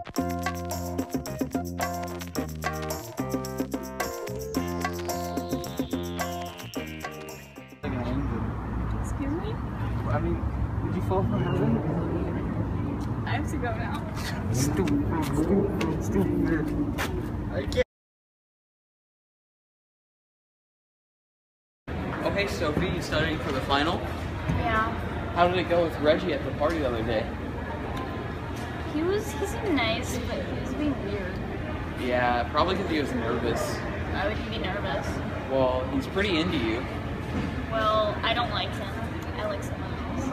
Excuse me? I mean, did you fall from heaven? I have to go now. Stupid, stupid, stupid. I can't. Okay, Sophie, you studying for the final? Yeah. How did it go with Reggie at the party the other day? He was, he seemed nice, but he was being weird. Yeah, probably because he was nervous. Why would he be nervous? Well, he's pretty into you. Well, I don't like him. I like someone else.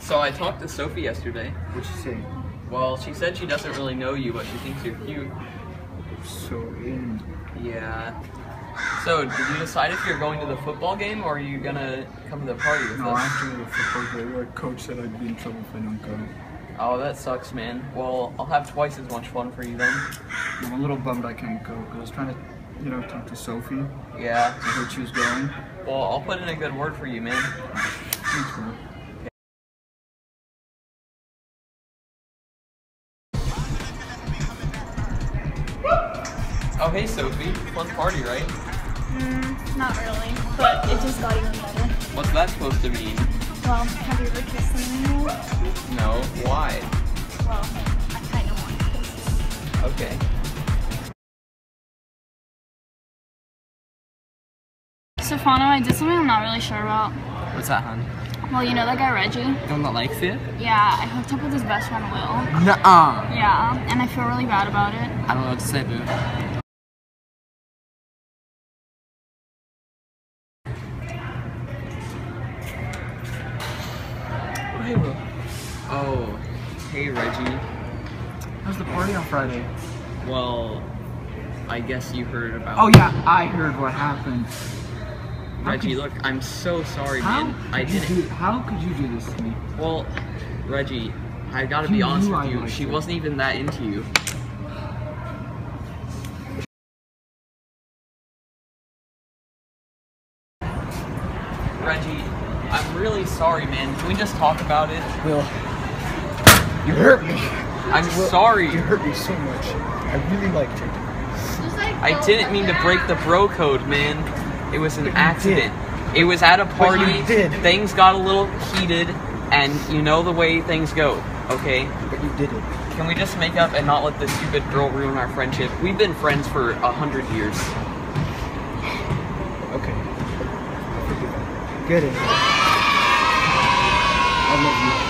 So I talked to Sophie yesterday. What'd you say? Well, she said she doesn't really know you, but she thinks you're cute. So in. Yeah. So, did you decide if you're going to the football game or are you gonna come to the party with No, us? after the football game, our coach said I'd be in trouble if I don't go. Oh, that sucks, man. Well, I'll have twice as much fun for you then. I'm a little bummed I can't go because I was trying to, you know, talk to Sophie. Yeah. I heard she was going. Well, I'll put in a good word for you, man. Thanks, bro. Oh, hey, Sophie. Fun party, right? Mm, not really, but it just got even better. What's that supposed to mean? Well, have you ever kissed someone? No. Why? Well, I kind of want to kiss. Okay. Stefano, I did something I'm not really sure about. What's that, hon? Well, you know that guy Reggie? The one that likes it? Yeah, I hooked up with his best friend Will. Nuh-uh. Yeah, and I feel really bad about it. I don't know what to say, boo. Oh, hey, Oh, hey, Reggie. How's the party on Friday? Well, I guess you heard about. Oh yeah, I heard what happened. Reggie, look, I'm so sorry, How man. I didn't. do? How could you do this to me? Well, Reggie, I gotta You be honest with I you. She her. wasn't even that into you. Reggie, I'm really sorry, man. Can we just talk about it? Will, you hurt me. I'm Will, sorry. You hurt me so much. I really liked her. I didn't mean to break the bro code, man. It was an But you accident. It was at a party. you did. Things got a little heated, and you know the way things go, okay? But you did it. Can we just make up and not let this stupid girl ruin our friendship? We've been friends for a hundred years. Okay. I forgive you. Get it. I love you.